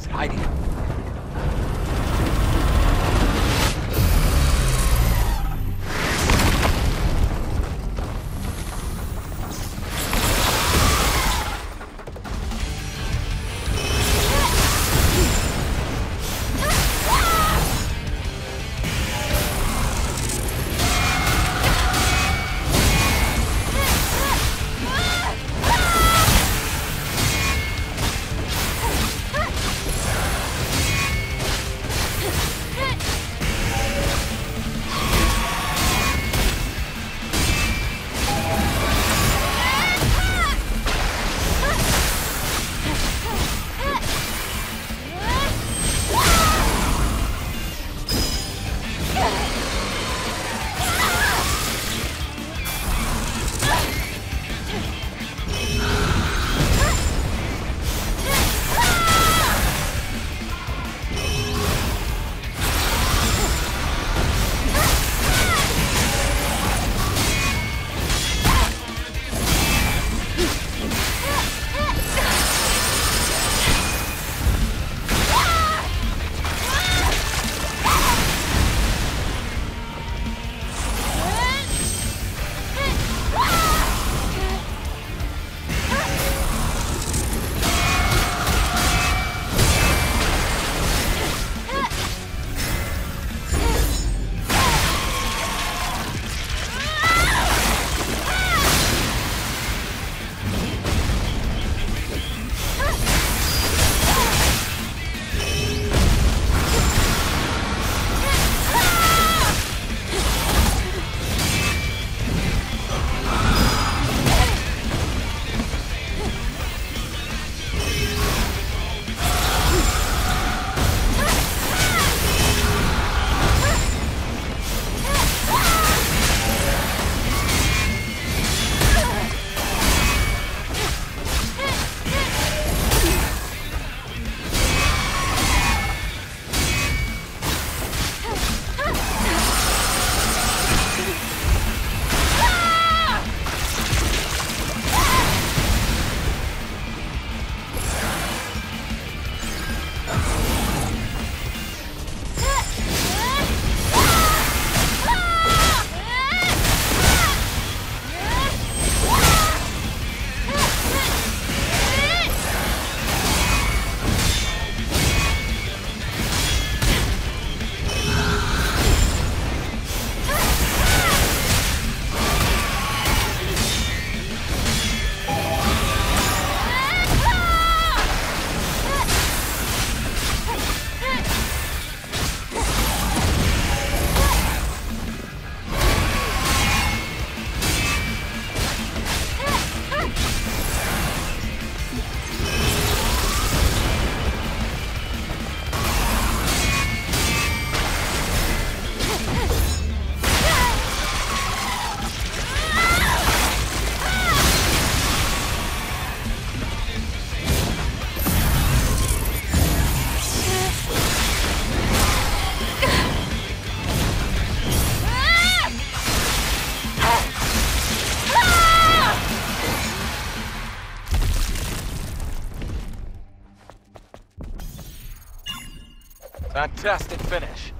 He's hiding. Fantastic finish.